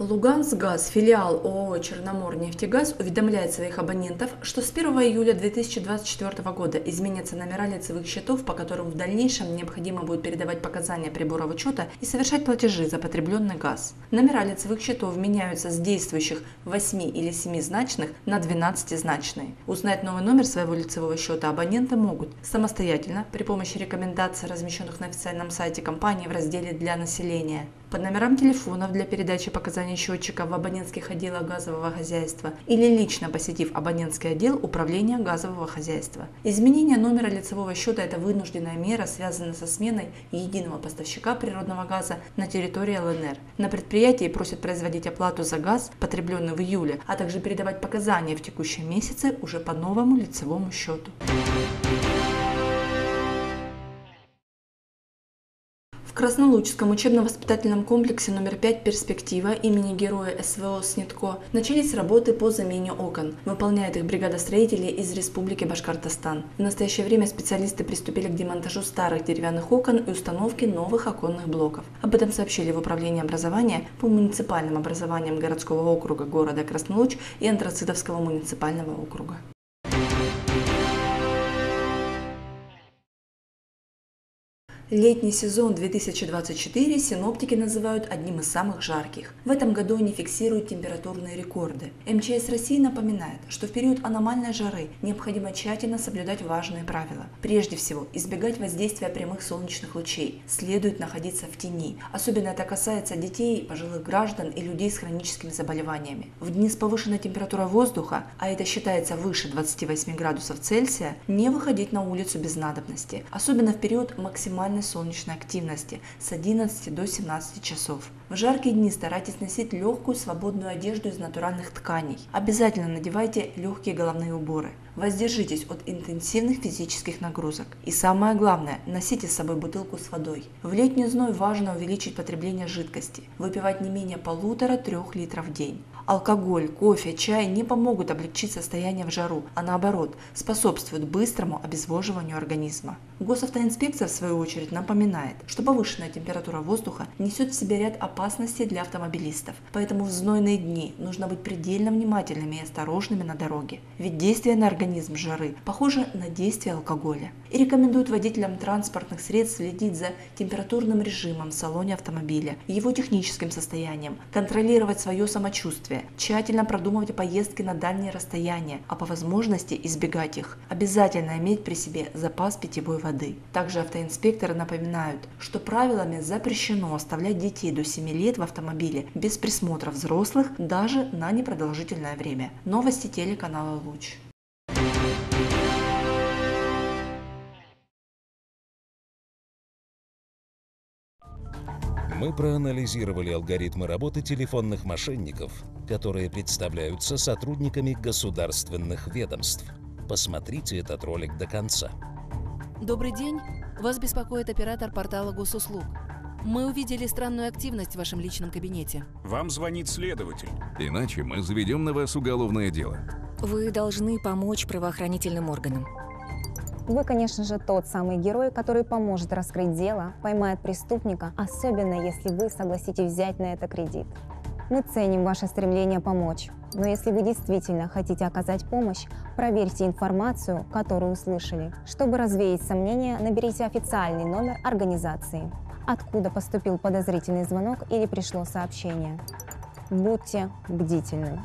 Лугансгаз, филиал ООО «Черноморнефтегаз» уведомляет своих абонентов, что с 1 июля 2024 года изменятся номера лицевых счетов, по которым в дальнейшем необходимо будет передавать показания приборов учета и совершать платежи за потребленный газ. Номера лицевых счетов меняются с действующих 8 или 7 значных на 12-значные. Узнать новый номер своего лицевого счета абоненты могут самостоятельно при помощи рекомендаций, размещенных на официальном сайте компании в разделе «Для населения» по номерам телефонов для передачи показаний счетчика в абонентских отделах газового хозяйства или лично посетив абонентский отдел управления газового хозяйства. Изменение номера лицевого счета – это вынужденная мера, связанная со сменой единого поставщика природного газа на территории ЛНР. На предприятии просят производить оплату за газ, потребленный в июле, а также передавать показания в текущем месяце уже по новому лицевому счету. В Краснолучском учебно-воспитательном комплексе номер 5 «Перспектива» имени героя СВО «Снитко» начались работы по замене окон. Выполняет их бригада строителей из Республики Башкортостан. В настоящее время специалисты приступили к демонтажу старых деревянных окон и установке новых оконных блоков. Об этом сообщили в Управлении образования по муниципальным образованиям городского округа города Краснолуч и Антрацитовского муниципального округа. Летний сезон 2024 синоптики называют одним из самых жарких. В этом году они фиксируют температурные рекорды. МЧС России напоминает, что в период аномальной жары необходимо тщательно соблюдать важные правила. Прежде всего, избегать воздействия прямых солнечных лучей. Следует находиться в тени. Особенно это касается детей, пожилых граждан и людей с хроническими заболеваниями. В дни с повышенной температурой воздуха, а это считается выше 28 градусов Цельсия, не выходить на улицу без надобности. Особенно в период максимальной максимальной солнечной активности с 11 до 17 часов. В жаркие дни старайтесь носить легкую свободную одежду из натуральных тканей. Обязательно надевайте легкие головные уборы. Воздержитесь от интенсивных физических нагрузок. И самое главное, носите с собой бутылку с водой. В летний зной важно увеличить потребление жидкости, выпивать не менее полутора-трех литров в день. Алкоголь, кофе, чай не помогут облегчить состояние в жару, а наоборот, способствуют быстрому обезвоживанию организма. Госавтоинспекция, в свою очередь, напоминает, что повышенная температура воздуха несет в себе ряд опасностей для автомобилистов, поэтому в знойные дни нужно быть предельно внимательными и осторожными на дороге, ведь действие на организм жары похоже на действие алкоголя. И рекомендуют водителям транспортных средств следить за температурным режимом в салоне автомобиля, его техническим состоянием, контролировать свое самочувствие, тщательно продумывать поездки на дальние расстояния, а по возможности избегать их. Обязательно иметь при себе запас питьевой воды. Также автоинспекторы напоминают, что правилами запрещено оставлять детей до 7 лет в автомобиле без присмотра взрослых даже на непродолжительное время. Новости телеканала «Луч». Мы проанализировали алгоритмы работы телефонных мошенников, которые представляются сотрудниками государственных ведомств. Посмотрите этот ролик до конца. Добрый день. Вас беспокоит оператор портала госуслуг. Мы увидели странную активность в вашем личном кабинете. Вам звонит следователь. Иначе мы заведем на вас уголовное дело. Вы должны помочь правоохранительным органам. Вы, конечно же, тот самый герой, который поможет раскрыть дело, поймает преступника, особенно если вы согласитесь взять на это кредит. Мы ценим ваше стремление помочь, но если вы действительно хотите оказать помощь, проверьте информацию, которую услышали. Чтобы развеять сомнения, наберите официальный номер организации, откуда поступил подозрительный звонок или пришло сообщение. Будьте бдительны.